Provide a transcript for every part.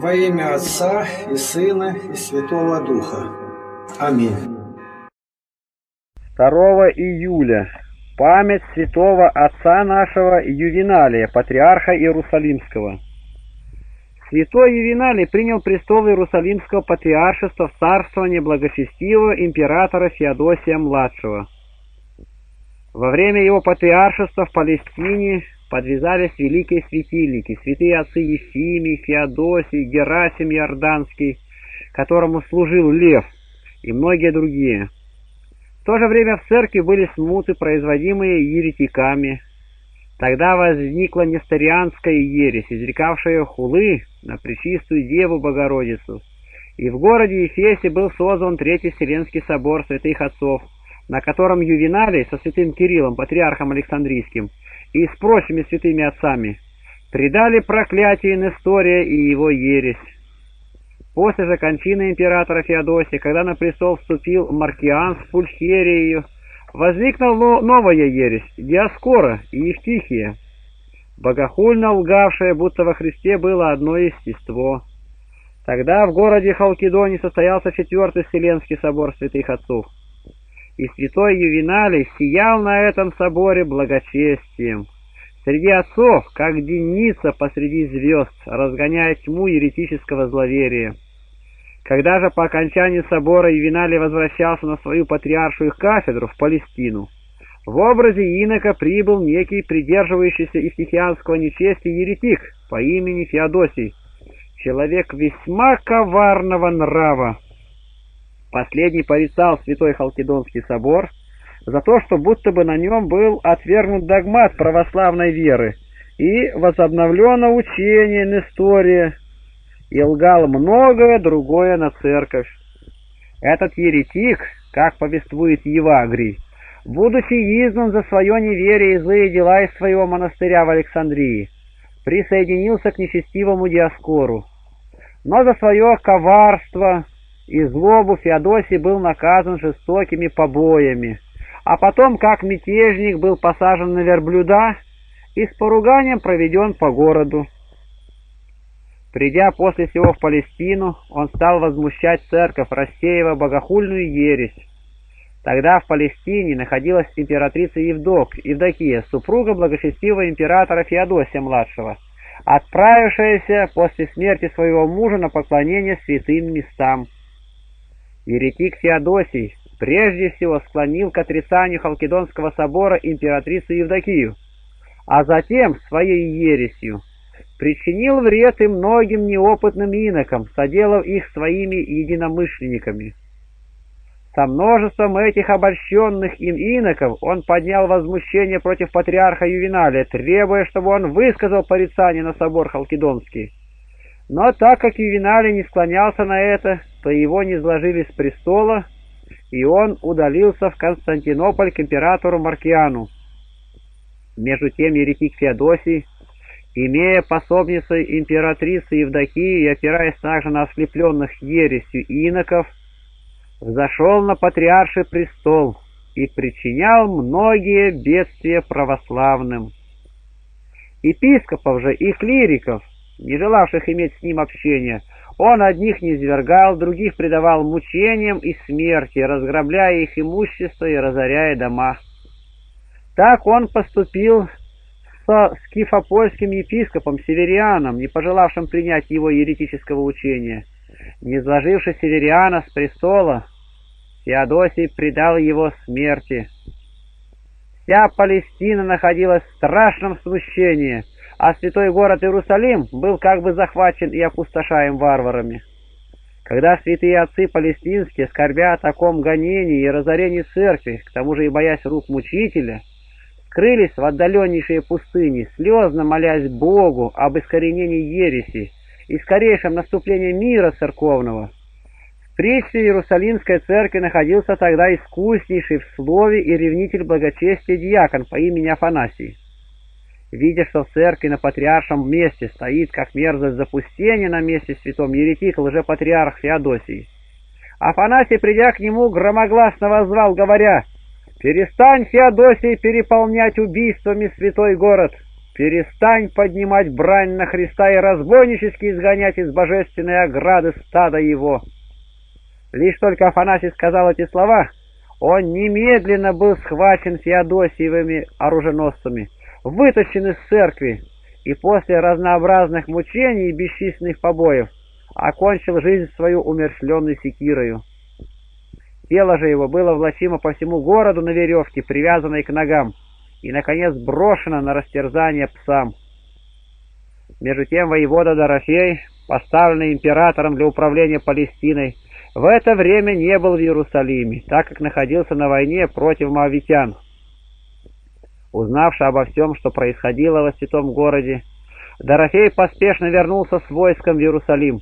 Во имя Отца и Сына и Святого Духа. Аминь. 2 июля. Память святого отца нашего Ювеналия, патриарха Иерусалимского. Святой Ювеналий принял престол Иерусалимского патриаршества в царствование благочестивого императора Феодосия-младшего. Во время его патриаршества в Палестине подвязались великие светильники, святые отцы Ефимий, Феодосий, Герасим Иорданский, которому служил Лев, и многие другие. В то же время в церкви были смуты, производимые еретиками. Тогда возникла несторианская ересь, изрекавшая хулы на Пречистую Деву Богородицу. И в городе Ефесе был создан Третий Вселенский собор святых отцов, на котором Ювеналий со святым Кириллом, патриархом Александрийским, и с прочими святыми отцами предали проклятие Нестория и его ересь. После же кончины императора Феодосия, когда на престол вступил Маркиан с Пульхерией, возникла но- новая ересь, Диаскора и Евтихия, богохульно лгавшая, будто во Христе было одно естество. Тогда в городе Халкидоне состоялся Четвертый Вселенский собор святых отцов, и святой Ювеналий сиял на этом соборе благочестием. Среди отцов, как деница посреди звезд, разгоняя тьму еретического зловерия. Когда же по окончании собора Ювеналий возвращался на свою патриаршую кафедру в Палестину, в образе инока прибыл некий придерживающийся ифтихианского нечестия еретик по имени Феодосий, человек весьма коварного нрава. Последний порицал святой Халкидонский собор за то, что будто бы на нем был отвергнут догмат православной веры и возобновлено учение Нестория, и лгал многое другое на церковь. Этот еретик, как повествует Евагрий, будучи изгнан за свое неверие и злые дела из своего монастыря в Александрии, присоединился к нечестивому Диаскору. Но за свое коварство и злобу Феодосий был наказан жестокими побоями, а потом, как мятежник, был посажен на верблюда и с поруганием проведен по городу. Придя после всего в Палестину, он стал возмущать церковь, рассеивая богохульную ересь. Тогда в Палестине находилась императрица Евдок, Евдокия, супруга благочестивого императора Феодосия-младшего, отправившаяся после смерти своего мужа на поклонение святым местам. Еретик Феодосий прежде всего склонил к отрицанию Халкидонского собора императрицу Евдокию, а затем своей ересью причинил вред и многим неопытным инокам, соделав их своими единомышленниками. Со множеством этих обольщенных им иноков он поднял возмущение против патриарха Ювеналия, требуя, чтобы он высказал порицание на собор Халкидонский. Но так как Ювеналий не склонялся на это, то его не сложили с престола, и он удалился в Константинополь к императору Маркиану. Между тем еретик Феодосий, имея пособницей императрицы Евдокии и опираясь также на ослепленных ересью иноков, взошел на патриарший престол и причинял многие бедствия православным. Епископов же и клириков, не желавших иметь с ним общения, он одних низвергал, других предавал мучениям и смерти, разграбляя их имущество и разоряя дома. Так он поступил со скифопольским епископом Северианом, не пожелавшим принять его еретического учения. Не сложивши Севериана с престола, Феодосий предал его смерти. Вся Палестина находилась в страшном смущении, а святой город Иерусалим был как бы захвачен и опустошаем варварами. Когда святые отцы палестинские, скорбя о таком гонении и разорении церкви, к тому же и боясь рук мучителя, скрылись в отдаленнейшие пустыни, слезно молясь Богу об искоренении ереси и скорейшем наступлении мира церковного, в пречке Иерусалимской церкви находился тогда искуснейший в слове и ревнитель благочестия диакон по имени Афанасий. Видя, что церкви на патриаршем месте стоит, как мерзость запустения на месте святом еретик лжепатриарх Феодосий, Афанасий, придя к нему, громогласно возвал, говоря, «Перестань, Феодосий, переполнять убийствами святой город! Перестань поднимать брань на Христа и разбойнически изгонять из божественной ограды стада его!» Лишь только Афанасий сказал эти слова, он немедленно был схвачен Феодосиевыми оруженосцами, вытащен из церкви и после разнообразных мучений и бесчисленных побоев окончил жизнь свою умершленной секирою. Тело же его было влачимо по всему городу на веревке, привязанной к ногам, и, наконец, брошено на растерзание псам. Между тем воевода Дорофей, поставленный императором для управления Палестиной, в это время не был в Иерусалиме, так как находился на войне против моавитян. Узнавши обо всем, что происходило во святом городе, Дорофей поспешно вернулся с войском в Иерусалим.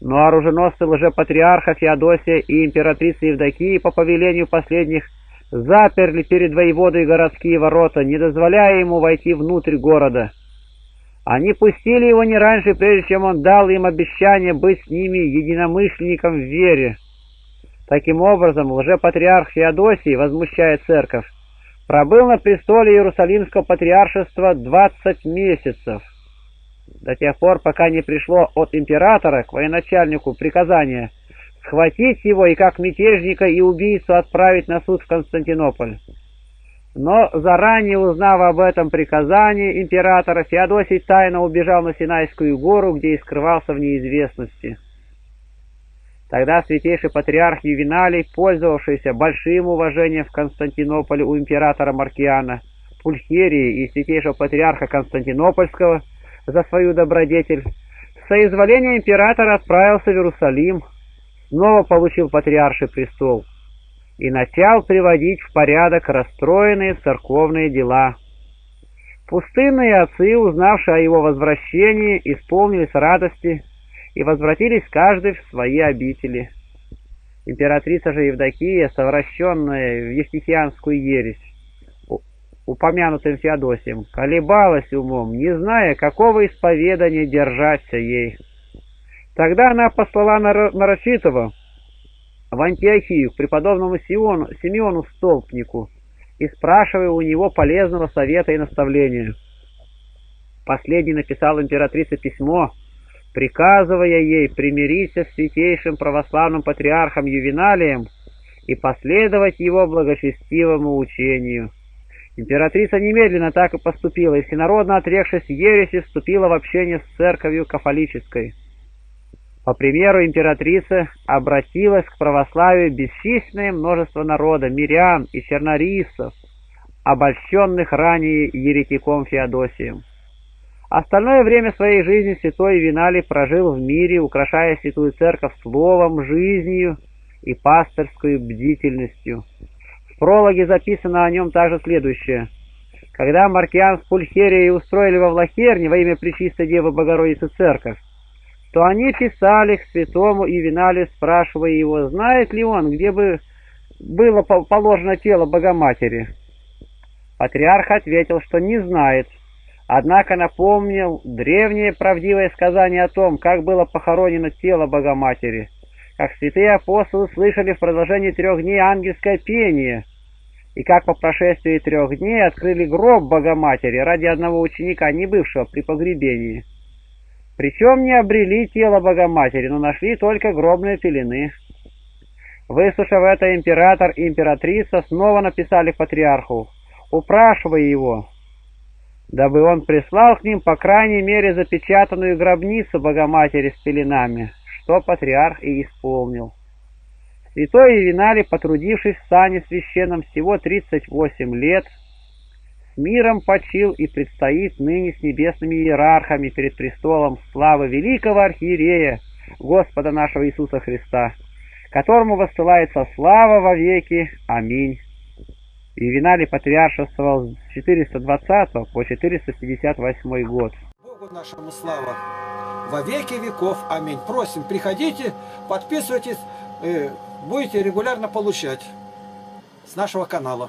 Но оруженосцы лжепатриарха Феодосия и императрицы Евдокии по повелению последних заперли перед воеводой городские ворота, не дозволяя ему войти внутрь города. Они пустили его не раньше, прежде чем он дал им обещание быть с ними единомышленником в вере. Таким образом, лжепатриарх Феодосий, возмущая церковь, пробыл на престоле Иерусалимского патриаршества двадцать месяцев, до тех пор, пока не пришло от императора к военачальнику приказание схватить его и как мятежника и убийцу отправить на суд в Константинополь. Но заранее узнав об этом приказании императора, Феодосий тайно убежал на Синайскую гору, где и скрывался в неизвестности. Тогда святейший патриарх Ювеналий, пользовавшийся большим уважением в Константинополе у императора Маркиана, Пульхерии и святейшего патриарха Константинопольского за свою добродетель, с соизволения императора отправился в Иерусалим, снова получил патриарший престол и начал приводить в порядок расстроенные церковные дела. Пустынные отцы, узнавшие о его возвращении, исполнились радости и возвратились каждый в свои обители. Императрица же Евдокия, совращенная в Евтихианскую ересь, упомянутым Феодосием, колебалась умом, не зная, какого исповедания держаться ей. Тогда она послала Нарочитова в Антиохию к преподобному Сиону, Симеону Столпнику и спрашивая у него полезного совета и наставления. Последний написал императрице письмо, приказывая ей примириться с святейшим православным патриархом Ювеналием и последовать его благочестивому учению. Императрица немедленно так и поступила, и всенародно отрекшись ереси, вступила в общение с церковью кафолической. По примеру императрицы обратилась к православию бесчисленное множество народа, мирян и чернорисов, обольщенных ранее еретиком Феодосием. Остальное время своей жизни святой Виналий прожил в мире, украшая святую церковь словом, жизнью и пасторской бдительностью. В прологе записано о нем также следующее. Когда Маркиан с Пульхерией устроили во Влахерне во имя Пречистой Девы Богородицы церковь, то они писали к святому Ювеналию, спрашивая его, знает ли он, где бы было положено тело Богоматери. Патриарх ответил, что не знает, однако напомнил древнее правдивое сказание о том, как было похоронено тело Богоматери, как святые апостолы слышали в продолжении трех дней ангельское пение, и как по прошествии трех дней открыли гроб Богоматери ради одного ученика, не бывшего при погребении. Причем не обрели тело Богоматери, но нашли только гробные пелены. Выслушав это, император и императрица снова написали патриарху, упрашивая его, дабы он прислал к ним, по крайней мере, запечатанную гробницу Богоматери с пеленами, что патриарх и исполнил. Святой Евиналий, потрудившись в сане священном всего 38 лет, с миром почил и предстоит ныне с небесными иерархами перед престолом славы великого архиерея, Господа нашего Иисуса Христа, которому воссылается слава во веки. Аминь. Ювеналий патриаршествовал с 420 по 458 год. Богу нашему слава во веки веков. Аминь. Просим, приходите, подписывайтесь, э, будете регулярно получать с нашего канала.